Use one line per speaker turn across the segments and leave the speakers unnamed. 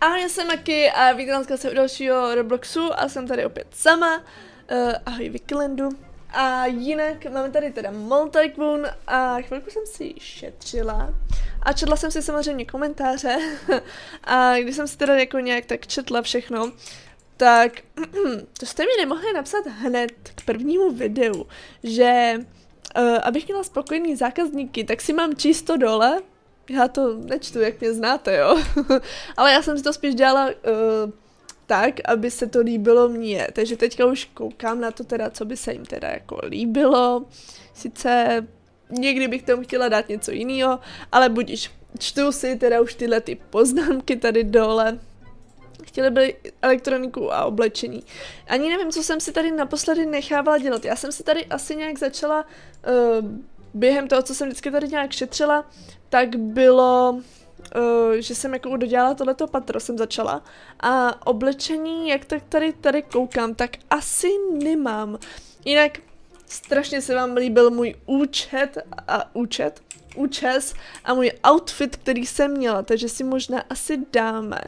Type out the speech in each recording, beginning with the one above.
A já jsem Maki a vítám se u dalšího Robloxu a jsem tady opět sama. Uh, ahoj Vikilendu. A jinak máme tady teda Moltycoon a chvilku jsem si šetřila a četla jsem si samozřejmě komentáře a když jsem si teda jako nějak tak četla všechno, tak to jste mi nemohli napsat hned k prvnímu videu, že uh, abych měla spokojený zákazníky, tak si mám čisto dole, já to nečtu, jak mě znáte, jo. Ale já jsem si to spíš dělala uh, tak, aby se to líbilo mně. Takže teďka už koukám na to teda, co by se jim teda jako líbilo. Sice někdy bych tomu chtěla dát něco jiného, ale budíš. Čtu si teda už tyhle ty poznámky tady dole. Chtěli by elektroniku a oblečení. Ani nevím, co jsem si tady naposledy nechávala dělat. Já jsem si tady asi nějak začala uh, během toho, co jsem vždycky tady nějak šetřila, tak bylo, uh, že jsem jako dodělala tohleto patro, jsem začala. A oblečení, jak tak tady, tady koukám, tak asi nemám. Jinak strašně se vám líbil můj účet a účet, účes a můj outfit, který jsem měla, takže si možná asi dáme.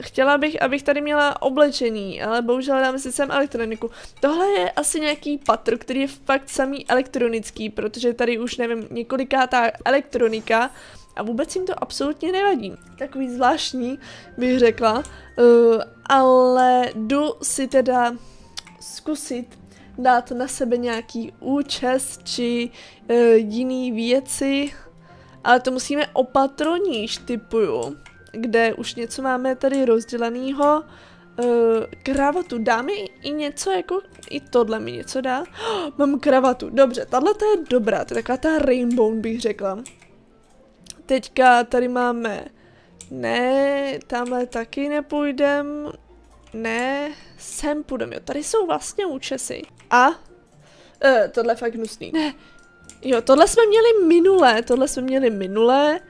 Chtěla bych, abych tady měla oblečení, ale bohužel dáme si sem elektroniku. Tohle je asi nějaký patr, který je fakt samý elektronický, protože tady už nevím, několikátá elektronika a vůbec jim to absolutně nevadí. Takový zvláštní, bych řekla, uh, ale jdu si teda zkusit dát na sebe nějaký účes či uh, jiný věci, ale to musíme opatroníž, typuju kde už něco máme tady rozděleného. Uh, kravatu, dá mi i něco jako, i tohle mi něco dá. Oh, mám kravatu, dobře, tahle je dobrá, to je taková ta rainbow bych řekla. Teďka tady máme, ne, tamhle taky nepůjdem, ne, sem půjdem, jo, tady jsou vlastně účesy. A, uh, tohle je fakt hnusný, ne, jo, tohle jsme měli minulé, tohle jsme měli minulé,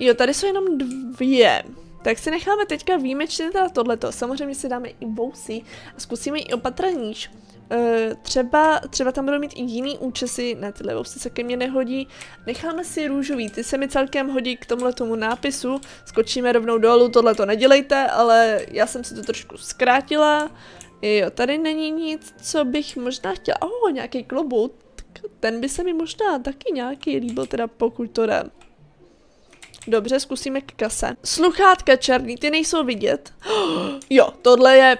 Jo, tady jsou jenom dvě. Tak si necháme teďka výjimečně teda tohleto. Samozřejmě si dáme i vousy a zkusíme i opatraníž. Uh, třeba, třeba tam budou mít i jiný účesy, ne tyhle vousy se ke mně nehodí. Necháme si růžový, ty se mi celkem hodí k tomhle tomu nápisu. Skočíme rovnou dolů, tohle to nedělejte, ale já jsem si to trošku zkrátila. Jo, tady není nic, co bych možná chtěla. Oh, nějaký klobouk, ten by se mi možná taky nějaký líbil, teda pokud to jde. Dobře, zkusíme k kase. Sluchátka černý, ty nejsou vidět. Jo, tohle je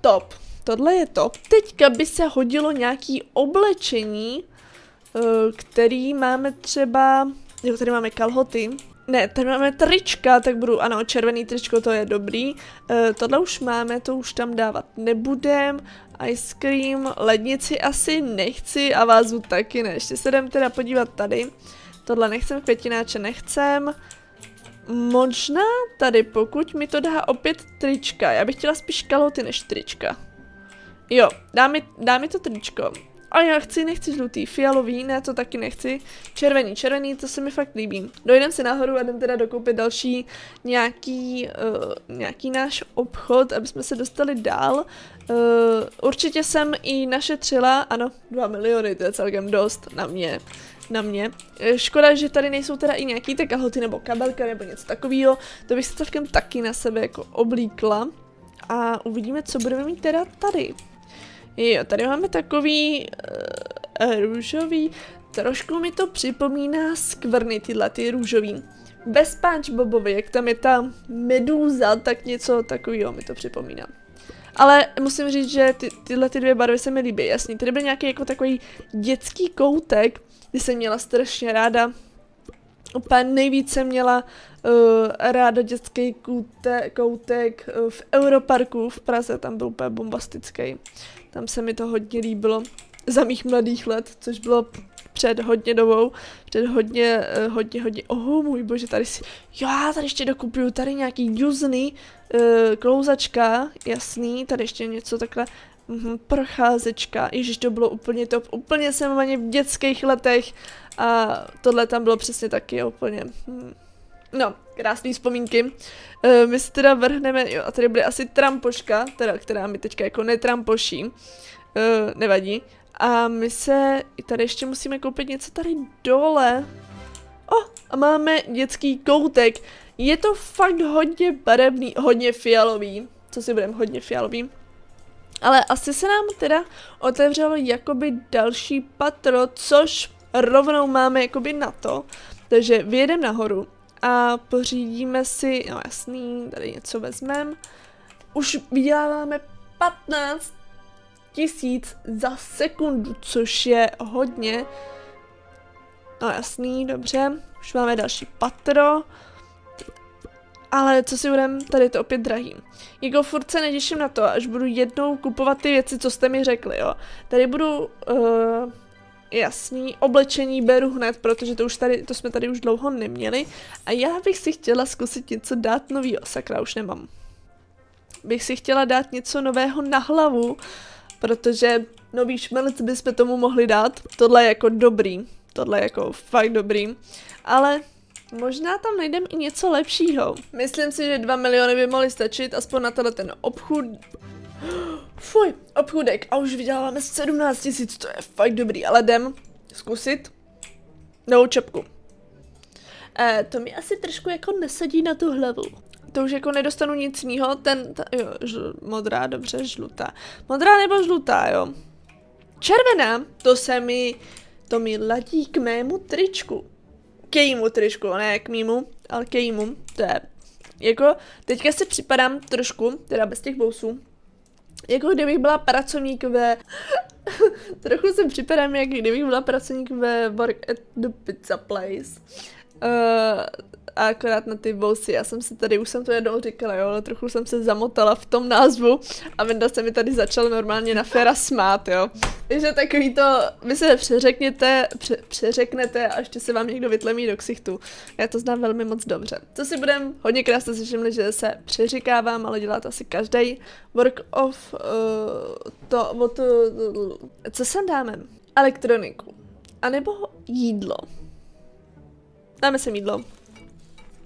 top. Tohle je top. Teďka by se hodilo nějaký oblečení, eh, který máme třeba... Jo, tady máme kalhoty. Ne, tady máme trička, tak budu, ano, červený tričko, to je dobrý. Uh, tohle už máme, to už tam dávat nebudem. Ice cream, lednici asi nechci a vázu taky ne. Ještě se jdem teda podívat tady. Tohle nechcem, květináče nechcem. Možná tady, pokud mi to dá opět trička. Já bych chtěla spíš kaloty než trička. Jo, dá mi, dá mi to tričko. A já chci, nechci žlutý, fialový, ne, to taky nechci. Červený, červený, to se mi fakt líbí. Dojdem si nahoru a jdem teda dokoupit další nějaký, uh, nějaký náš obchod, aby jsme se dostali dál. Uh, určitě jsem i našetřila, ano, 2 miliony, to je celkem dost na mě na mě. Eh, škoda, že tady nejsou teda i nějaký ty kalhoty nebo kabelka nebo něco takového. To bych se celkem taky na sebe jako oblíkla. A uvidíme, co budeme mít teda tady. Jo, tady máme takový uh, růžový, trošku mi to připomíná skvrny tyhle, ty růžový. Bez Bobovi, jak tam je ta medúza, tak něco takového mi to připomíná. Ale musím říct, že ty, tyhle ty dvě barvy se mi líbí, jasně. Tady byl nějaký jako takový dětský koutek, kdy jsem měla strašně ráda. Úplně nejvíce měla uh, ráda dětský koutek, koutek uh, v Europarku v Praze, tam byl úplně bombastický. Tam se mi to hodně líbilo za mých mladých let, což bylo před hodně dobou, před hodně, uh, hodně, hodně, oh můj bože, tady si, já tady ještě dokupuju, tady nějaký juzny, uh, klouzačka, jasný, tady ještě něco takhle, mm, procházečka, ježiš, to bylo úplně top, úplně jsem ani v dětských letech a tohle tam bylo přesně taky úplně, hm. No, krásné vzpomínky. Uh, my si teda vrhneme, jo, a tady bude asi trampoška, teda, která mi teďka jako netrampoší, uh, nevadí. A my se, tady ještě musíme koupit něco tady dole. O, oh, a máme dětský koutek. Je to fakt hodně barevný, hodně fialový, co si budeme, hodně fialový. Ale asi se nám teda otevřelo jakoby další patro, což rovnou máme jakoby na to. Takže vyjedeme nahoru a pořídíme si, no jasný, tady něco vezmeme. Už vyděláváme 15 tisíc za sekundu, což je hodně. No jasný, dobře. Už máme další patro. Ale co si budem, tady to opět drahý. Jako furt se netěším na to, až budu jednou kupovat ty věci, co jste mi řekli, jo. Tady budu, uh, jasný, oblečení beru hned, protože to už tady, to jsme tady už dlouho neměli. A já bych si chtěla zkusit něco dát novýho, sakra, už nemám. Bych si chtěla dát něco nového na hlavu, protože nový šmelec bychom tomu mohli dát. Tohle je jako dobrý, tohle je jako fakt dobrý. Ale Možná tam najdem i něco lepšího. Myslím si, že 2 miliony by mohly stačit, aspoň na tenhle ten obchod. Fuj, obchudek a už vyděláváme 17 tisíc, to je fakt dobrý, ale jdem zkusit novou čepku. E, to mi asi trošku jako nesedí na tu hlavu. To už jako nedostanu nic jiného, ten, ta, jo, žl, modrá, dobře, žlutá. Modrá nebo žlutá, jo. Červená, to se mi, to mi ladí k mému tričku k jejímu tričku, ne k mýmu, ale k jejímu, to je, jako, teďka si připadám trošku, teda bez těch bousů, jako kdybych byla pracovník ve... Trochu se připadám, jak kdybych byla pracovník ve Work at the Pizza Place. Uh, a akorát na ty bousy. Já jsem si tady, už jsem to jednou říkala, jo, ale trochu jsem se zamotala v tom názvu a Venda se mi tady začal normálně na féra smát, jo. Takže takový to, vy se přeřekněte, pře, přeřeknete a ještě se vám někdo vytlemí do ksichtu. Já to znám velmi moc dobře. Co si budem, hodně krásně si všimli, že se přeříkávám, ale dělá to asi každý. Work of uh, to, o to, co sem dáme? Elektroniku. A nebo jídlo. Dáme se jídlo.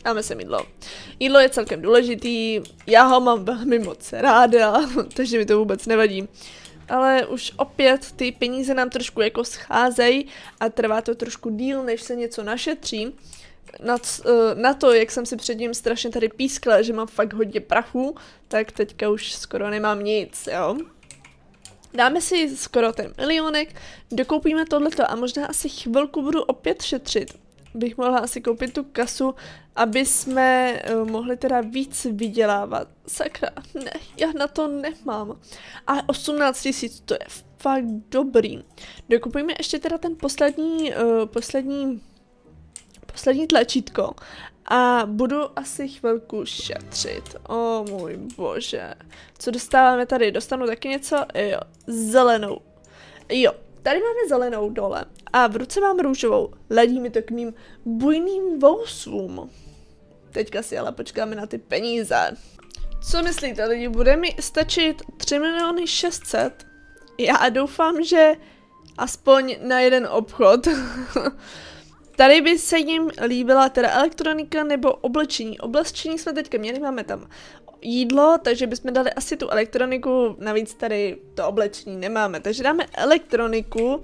Dáme se jídlo. Jídlo je celkem důležitý, já ho mám velmi moc ráda, takže mi to vůbec nevadí. Ale už opět ty peníze nám trošku jako scházejí a trvá to trošku díl, než se něco našetří. Na, eh, na to, jak jsem si předtím strašně tady pískla, že mám fakt hodně prachu, tak teďka už skoro nemám nic, jo. Dáme si skoro ten milionek, dokoupíme tohleto a možná asi chvilku budu opět šetřit, bych mohla asi koupit tu kasu, aby jsme uh, mohli teda víc vydělávat. Sakra, ne, já na to nemám. Ale 18 tisíc, to je fakt dobrý. Dokupujeme ještě teda ten poslední, uh, poslední, poslední tlačítko. A budu asi chvilku šetřit. O oh, můj bože. Co dostáváme tady? Dostanu taky něco? Jo, zelenou. Jo, Tady máme zelenou dole a v ruce mám růžovou. Ledí mi to k mým bujným vousům. Teďka si ale počkáme na ty peníze. Co myslíte lidi, bude mi stačit 3 miliony 600? Já doufám, že aspoň na jeden obchod. Tady by se jim líbila teda elektronika nebo oblečení. Oblečení jsme teďka měli, máme tam jídlo, takže bychom dali asi tu elektroniku, navíc tady to oblečení nemáme, takže dáme elektroniku.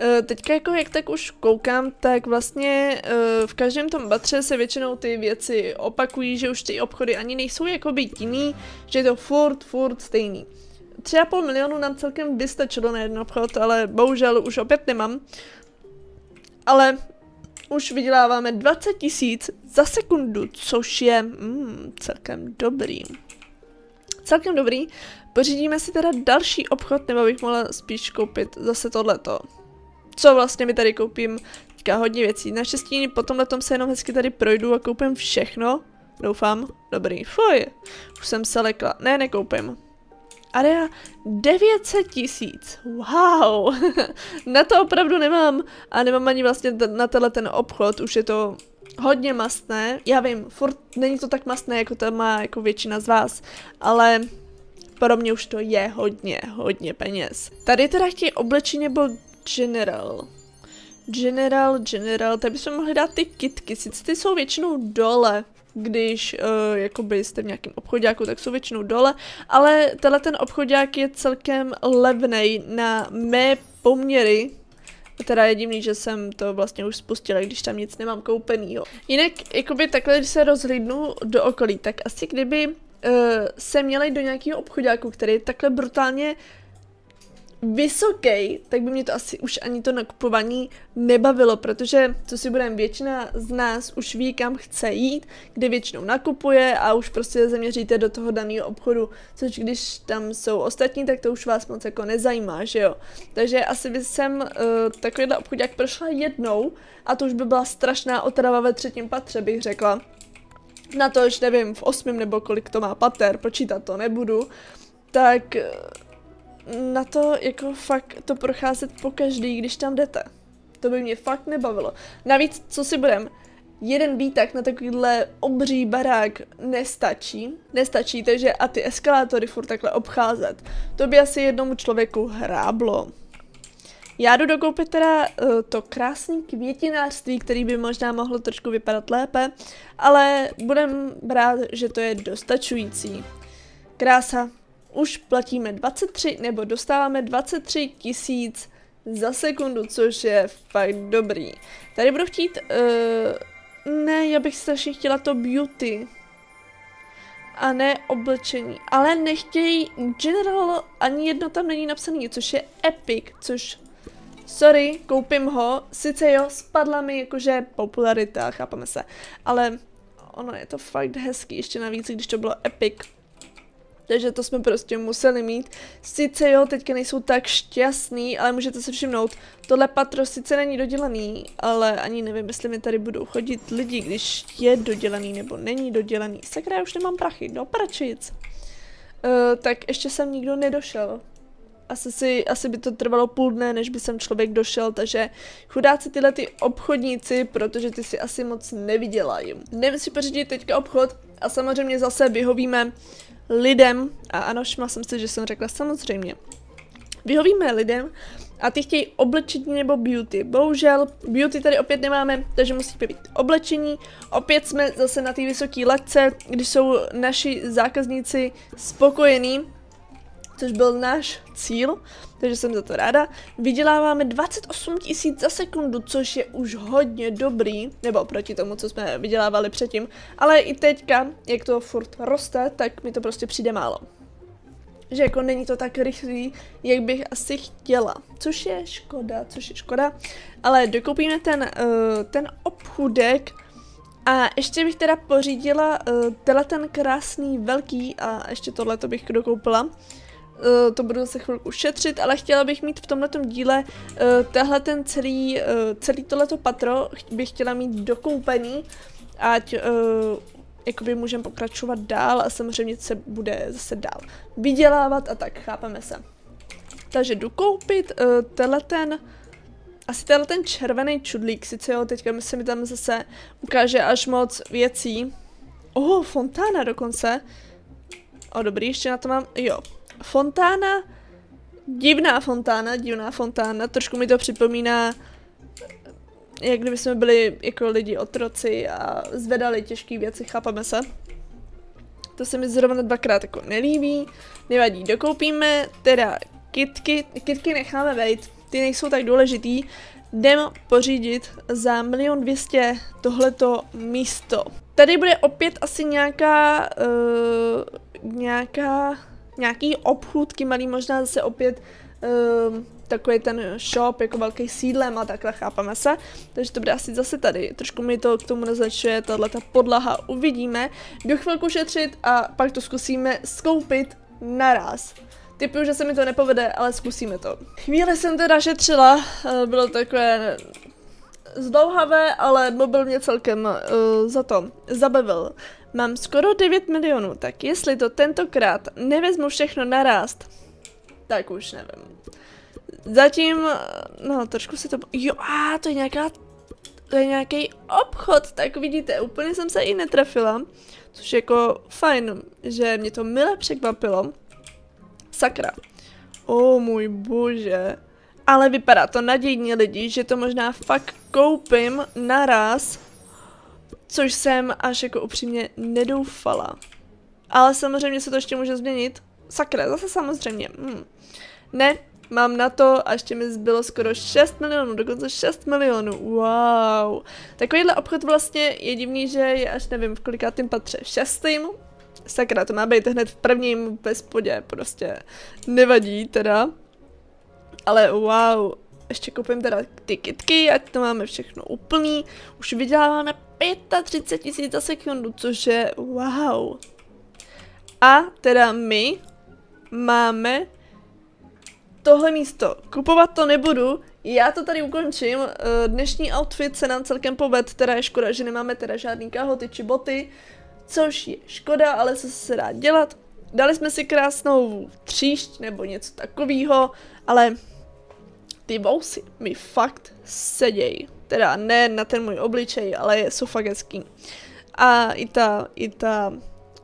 E, teďka jako jak tak už koukám, tak vlastně e, v každém tom batře se většinou ty věci opakují, že už ty obchody ani nejsou jakoby jiný, že je to furt, furt stejný. 3,5 milionu nám celkem vystačilo na jeden obchod, ale bohužel už opět nemám. Ale už vyděláváme 20 tisíc za sekundu, což je mm, celkem dobrý. Celkem dobrý. Pořídíme si teda další obchod, nebo bych mohla spíš koupit zase tohleto. Co vlastně mi tady koupím? Teďka hodně věcí. Naštěstí po tomhle se jenom hezky tady projdu a koupím všechno. Doufám. Dobrý. Fuj. Už jsem se lekla. Ne, nekoupím. Area 900 tisíc. Wow. na to opravdu nemám. A nemám ani vlastně na tenhle ten obchod. Už je to hodně mastné. Já vím, furt není to tak mastné, jako to má jako většina z vás. Ale pro mě už to je hodně, hodně peněz. Tady teda chtějí oblečení nebo general. General, general, tady bychom mohli dát ty kitky, sice ty jsou většinou dole, když uh, jakoby jste v nějakém obchodáku, tak jsou většinou dole, ale tenhle ten obchodák je celkem levný na mé poměry, Teda je divný, že jsem to vlastně už spustila, když tam nic nemám koupenýho. Jinak, jakoby takhle, když se rozhlídnu do okolí, tak asi kdyby uh, se jít do nějakého obchodáku, který je takhle brutálně vysoký, tak by mě to asi už ani to nakupování nebavilo, protože co si budeme, většina z nás už ví, kam chce jít, kde většinou nakupuje a už prostě zaměříte do toho daného obchodu, což když tam jsou ostatní, tak to už vás moc jako nezajímá, že jo. Takže asi by jsem uh, takovýhle jak prošla jednou a to už by byla strašná otrava ve třetím patře, bych řekla. Na to, že nevím, v osmém nebo kolik to má pater, počítat to nebudu, tak na to jako fakt to procházet po každý, když tam jdete. To by mě fakt nebavilo. Navíc, co si budem, jeden výtak na takovýhle obří barák nestačí. Nestačí, takže a ty eskalátory furt takhle obcházet. To by asi jednomu člověku hráblo. Já jdu dokoupit teda uh, to krásné květinářství, který by možná mohlo trošku vypadat lépe, ale budem brát, že to je dostačující. Krása, už platíme 23 nebo dostáváme 23 tisíc za sekundu, což je fakt dobrý. Tady budu chtít, uh, ne, já bych strašně chtěla to beauty. A ne oblečení. Ale nechtějí general, ani jedno tam není napsaný, což je epic, což sorry, koupím ho, sice jo, spadla mi jakože popularita, chápeme se, ale ono je to fakt hezký, ještě navíc, když to bylo epic, takže to jsme prostě museli mít. Sice jo, teďka nejsou tak šťastný, ale můžete se všimnout, tohle patro sice není dodělaný, ale ani nevím, jestli mi tady budou chodit lidi, když je dodělaný nebo není dodělaný. Sakra, já už nemám prachy, no pračic. Uh, tak ještě jsem nikdo nedošel. Asi, si, asi by to trvalo půl dne, než by sem člověk došel, takže chudáci tyhle ty obchodníci, protože ty si asi moc nevydělají. Jdeme si pořídit teďka obchod a samozřejmě zase vyhovíme lidem, a ano, šma jsem si, že jsem řekla samozřejmě, vyhovíme lidem a ty chtějí oblečení nebo beauty. Bohužel beauty tady opět nemáme, takže musí být oblečení. Opět jsme zase na té vysoké letce, když jsou naši zákazníci spokojení, což byl náš cíl, takže jsem za to ráda. Vyděláváme 28 tisíc za sekundu, což je už hodně dobrý, nebo proti tomu, co jsme vydělávali předtím, ale i teďka, jak to furt roste, tak mi to prostě přijde málo. Že jako není to tak rychlý, jak bych asi chtěla, což je škoda, což je škoda, ale dokoupíme ten, uh, ten obchůdek, a ještě bych teda pořídila uh, tenhle ten krásný velký a ještě tohle to bych dokoupila. Uh, to budu zase chvilku šetřit, ale chtěla bych mít v tomto díle uh, tehle ten celý, uh, celý tohleto patro bych chtěla mít dokoupený, ať jakoby můžeme pokračovat dál a samozřejmě se bude zase dál vydělávat a tak, chápeme se. Takže jdu koupit uh, tenhle ten, asi tenhle ten červený čudlík, sice jo, teďka se mi tam zase ukáže až moc věcí. Oh, fontána dokonce. O, dobrý, ještě na to mám, jo, fontána, divná fontána, divná fontána, trošku mi to připomíná, jak kdyby jsme byli jako lidi otroci a zvedali těžké věci, chápeme se. To se mi zrovna dvakrát jako nelíbí, nevadí, dokoupíme teda kitky, kitky necháme vejít, ty nejsou tak důležitý, jdem pořídit za milion dvěstě tohleto místo. Tady bude opět asi nějaká, uh, nějaká nějaký obchůdky malý, možná zase opět um, takový ten shop jako velký sídlem a takhle chápeme se. Takže to bude asi zase tady. Trošku mi to k tomu naznačuje tahle ta podlaha. Uvidíme. Do chvilku šetřit a pak to zkusíme skoupit naraz. Typuju, že se mi to nepovede, ale zkusíme to. Chvíli jsem teda šetřila, eh, bylo takové zdlouhavé, ale mobil mě celkem uh, za to zabavil. Mám skoro 9 milionů, tak jestli to tentokrát nevezmu všechno naraz, tak už nevím. Zatím, no trošku se to, jo, a to je nějaká, to je nějaký obchod, tak vidíte, úplně jsem se i netrefila, což je jako fajn, že mě to mile překvapilo. Sakra. O oh, můj bože. Ale vypadá to nadějně lidi, že to možná fakt koupím naraz což jsem až jako upřímně nedoufala. Ale samozřejmě se to ještě může změnit. Sakra, zase samozřejmě. Hmm. Ne, mám na to a ještě mi zbylo skoro 6 milionů, dokonce 6 milionů, wow. Takovýhle obchod vlastně je divný, že je až nevím v kolikátým patře, šestým, sakra, to má být hned v prvním ve spodě, prostě nevadí teda. Ale wow, ještě koupím teda ty kitky, ať to máme všechno úplný. Už vyděláváme 35 tisíc za sekundu, což je wow. A teda my máme tohle místo. Kupovat to nebudu, já to tady ukončím. Eh, dnešní outfit se nám celkem poved, teda je škoda, že nemáme teda žádný kahoty či boty, což je škoda, ale co se dá dělat. Dali jsme si krásnou tříšť nebo něco takového, ale ty vousy mi fakt sedějí. Teda ne na ten můj obličej, ale jsou fakt hezký. A i ta, i ta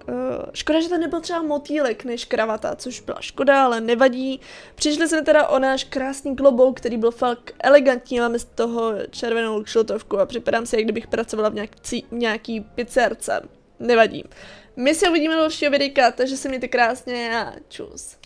Uh, škoda, že to nebyl třeba motýlek než kravata, což byla škoda, ale nevadí. Přišli jsme teda o náš krásný klobouk, který byl fakt elegantní, máme z toho červenou šiltovku a připadám si, jak kdybych pracovala v nějaký, nějaký pizzerce. Nevadí. My se uvidíme do dalšího videa, takže se mějte krásně a čus.